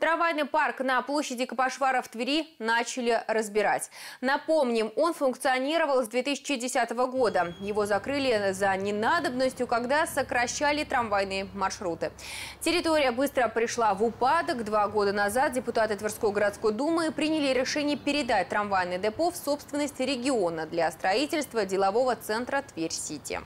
Трамвайный парк на площади Капашвара в Твери начали разбирать. Напомним, он функционировал с 2010 года. Его закрыли за ненадобностью, когда сокращали трамвайные маршруты. Территория быстро пришла в упадок. Два года назад депутаты Тверской городской думы приняли решение передать трамвайный депо в собственность региона для строительства делового центра Тверь-Сити.